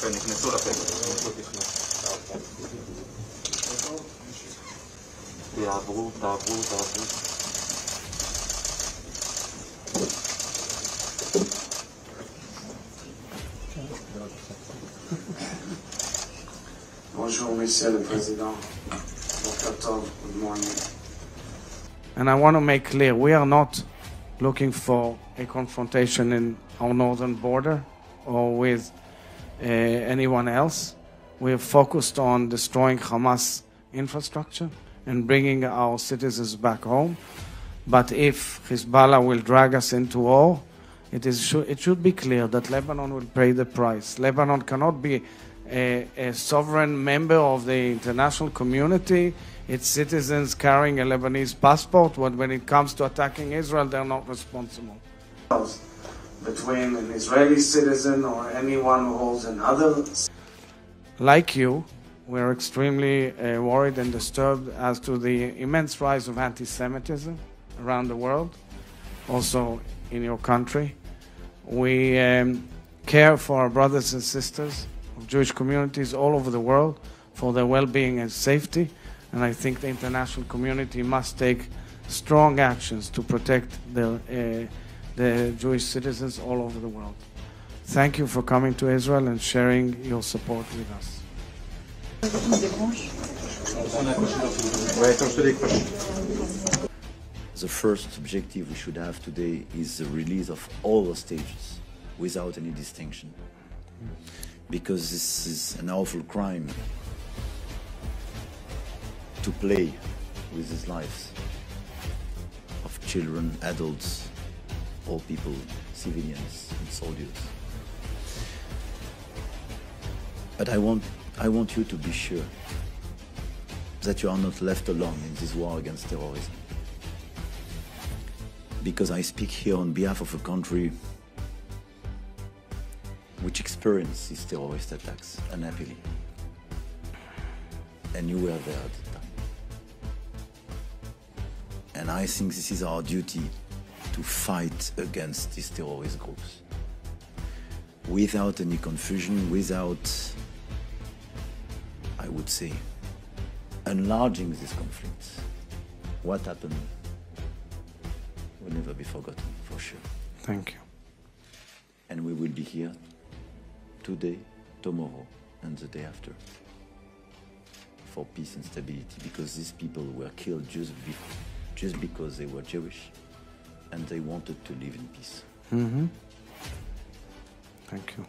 כן, נכנסו לחדר. נכנסו, תכנסו. תעברו, תעברו, תעברו. Bonjour, Monsieur le Président. Boker Tov, good morning. And I want to make clear we are not looking for a confrontation in our northern border or with uh, uh, anyone else. We're focused on destroying Hamas infrastructure and bringing our citizens back home. But if Hezbollah will drag us into war, it, is, it should be clear that Lebanon will pay the price. Lebanon cannot be a, a sovereign member of the international community, its citizens carrying a Lebanese passport, when, when it comes to attacking Israel, they're not responsible. Between an Israeli citizen or anyone who holds another Like you, we're extremely uh, worried and disturbed as to the immense rise of anti Semitism around the world, also in your country. We um, care for our brothers and sisters of Jewish communities all over the world for their well being and safety, and I think the international community must take strong actions to protect the, uh, the Jewish citizens all over the world. Thank you for coming to Israel and sharing your support with us. The first objective we should have today is the release of all the stages without any distinction. Because this is an awful crime to play with these lives of children, adults, all people, civilians, and soldiers. But I want, I want you to be sure that you are not left alone in this war against terrorism because I speak here on behalf of a country which experiences terrorist attacks unhappily. And you were there at the time. And I think this is our duty to fight against these terrorist groups without any confusion, without, I would say, enlarging this conflict. What happened will never be forgotten, for sure. Thank you. And we will be here today, tomorrow, and the day after for peace and stability because these people were killed just, be- just because they were Jewish and they wanted to live in peace. hmm Thank you.